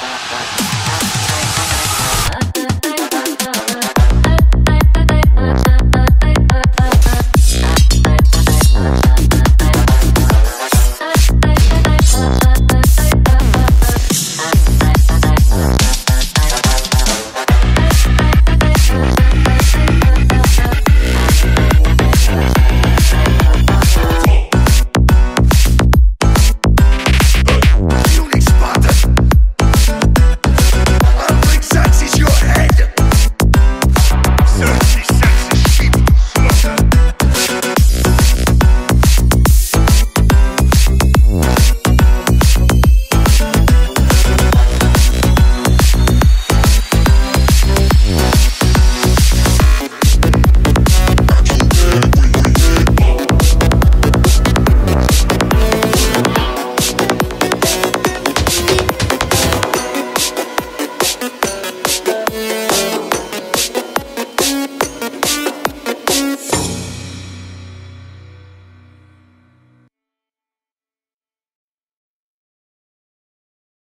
Bye.